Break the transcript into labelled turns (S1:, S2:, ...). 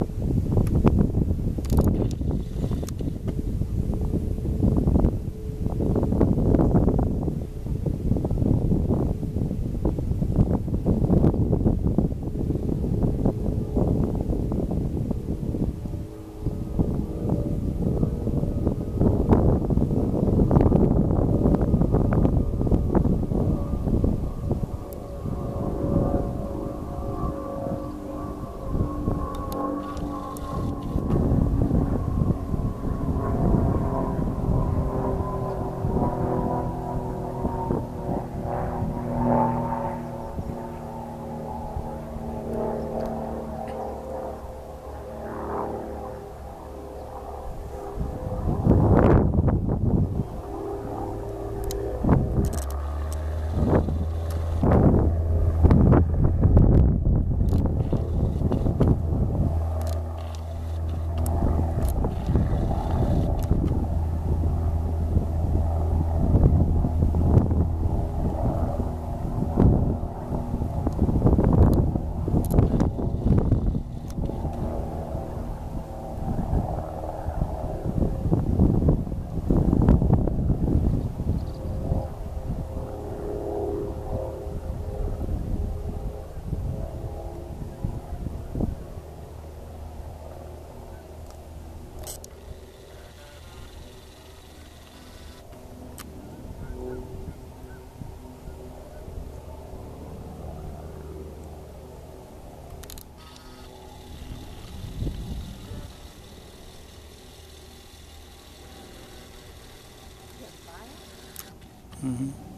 S1: you Mm-hmm.